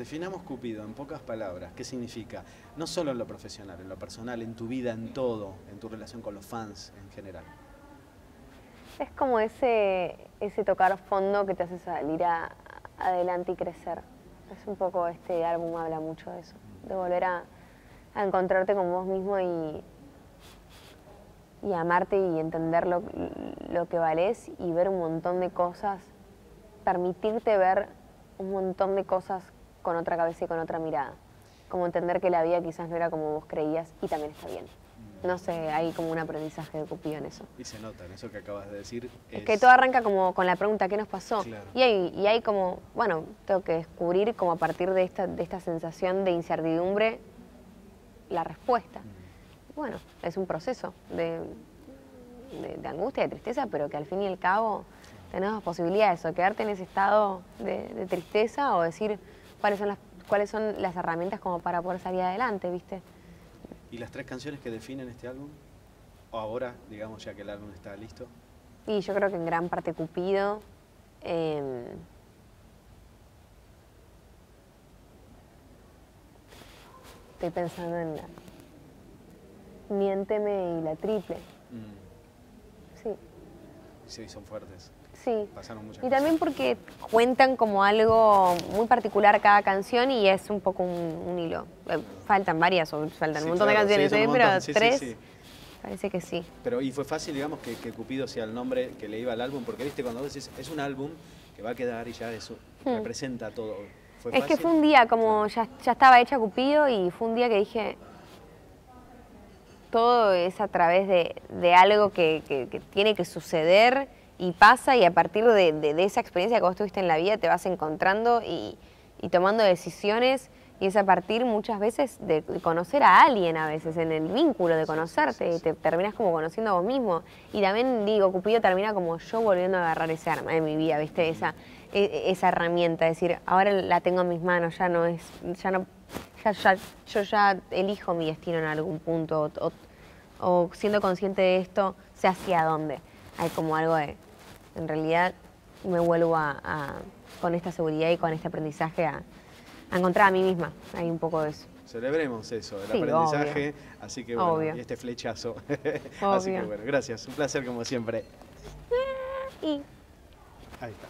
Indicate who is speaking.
Speaker 1: Definamos Cupido en pocas palabras. ¿Qué significa? No solo en lo profesional, en lo personal, en tu vida, en todo, en tu relación con los fans en general.
Speaker 2: Es como ese, ese tocar fondo que te hace salir a- adelante y crecer. Es un poco, este álbum habla mucho de eso, de volver a, encontrarte con vos mismo y, y amarte y entender lo, lo que valés y ver un montón de cosas, permitirte ver un montón de cosas con otra cabeza y con otra mirada. Como entender que la vida quizás no era como vos creías y también está bien. No sé, hay como un aprendizaje de Cupido en eso.
Speaker 1: Y se nota en eso que acabas de decir.
Speaker 2: Es que todo arranca como con la pregunta ¿qué nos pasó?
Speaker 1: Claro.
Speaker 2: Y, hay, y hay como, bueno, tengo que descubrir como a partir de esta, de esta sensación de incertidumbre la respuesta.
Speaker 1: Mm.
Speaker 2: Bueno, es un proceso de, de- de angustia, de tristeza, pero que al fin y al cabo tenemos posibilidades o quedarte en ese estado de, de tristeza o decir cuáles son las cuáles son las herramientas como para poder salir adelante, ¿viste?
Speaker 1: ¿Y las tres canciones que definen este álbum? O ahora, digamos, ya que el álbum está listo.
Speaker 2: Y yo creo que en gran parte Cupido. eh, estoy pensando en la. Miénteme y la triple.
Speaker 1: Mm.
Speaker 2: Sí,
Speaker 1: Sí, son fuertes.
Speaker 2: Sí.
Speaker 1: Pasaron muchas
Speaker 2: Y
Speaker 1: cosas.
Speaker 2: también porque cuentan como algo muy particular cada canción y es un poco un, un hilo. Eh, faltan varias, o faltan
Speaker 1: Sí,
Speaker 2: un montón
Speaker 1: claro,
Speaker 2: de
Speaker 1: sí,
Speaker 2: canciones,
Speaker 1: son un
Speaker 2: ¿eh? pero
Speaker 1: montón. Sí, sí,
Speaker 2: tres,
Speaker 1: sí.
Speaker 2: parece que sí.
Speaker 1: Pero, y fue fácil, digamos, que, que Cupido sea el nombre que le iba al álbum, porque viste, cuando vos decís, es un álbum que va a quedar y ya eso
Speaker 2: Hmm.
Speaker 1: representa todo. ¿Fue
Speaker 2: Es que fue un día como ya, ya estaba hecha Cupido y fue un día que dije, todo es a través de, de algo que, que- que tiene que suceder y pasa y a partir de, de- de esa experiencia que vos tuviste en la vida te vas encontrando y, y tomando decisiones y es a partir muchas veces de, conocer a alguien a veces, en el vínculo de conocerte y te terminas como conociendo a vos mismo. Y también digo, Cupido termina como yo volviendo a agarrar ese arma de mi vida, ¿viste? Esa, e- esa herramienta, es decir, ahora la tengo en mis manos, ya no es, ya no, ya, ya- yo ya elijo mi destino en algún punto, o, o- o siendo consciente de esto, sé hacia dónde. Hay como algo de, en realidad me vuelvo a, a- con esta seguridad y con este aprendizaje a, a encontrar a mí misma. Hay un poco de eso.
Speaker 1: Celebremos eso, el
Speaker 2: Sí,
Speaker 1: aprendizaje. Así que bueno,
Speaker 2: Obvio.
Speaker 1: y este flechazo. así que bueno, gracias. Un placer como siempre.
Speaker 2: Y
Speaker 1: Ahí está.